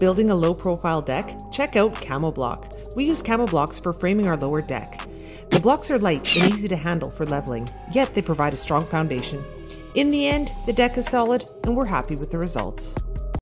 building a low profile deck? Check out Camo Block. We use Camo blocks for framing our lower deck. The blocks are light and easy to handle for leveling, yet they provide a strong foundation. In the end, the deck is solid and we're happy with the results.